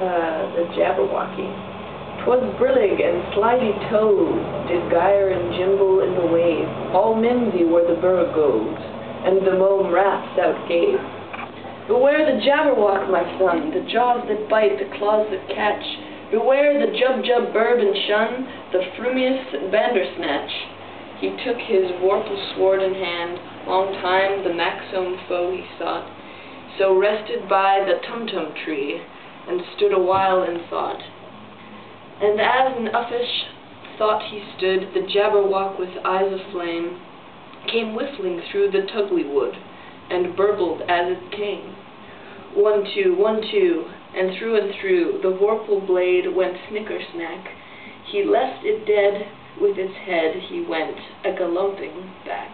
uh, the Jabberwocky. 'Twas brillig and slithy toves did gyre and gimble in the wabe, all mimsy were the borogoves, and the mome raths outgrabe. Beware the Jabberwock, my son, the jaws that bite, the claws that catch, Beware the Jubjub bird and shun, the frumious Bandersnatch. He took his vorpal sword in hand, long time the manxome foe he sought, so rested by the Tumtum tree, and stood awhile in thought. And as in uffish thought he stood, the Jabberwock with eyes aflame came whiffling through the tulgey wood, and burbled as it came. One two, one two, and through and through the vorpal blade went snicker snack. He left it dead, with its head he went a galumphing back.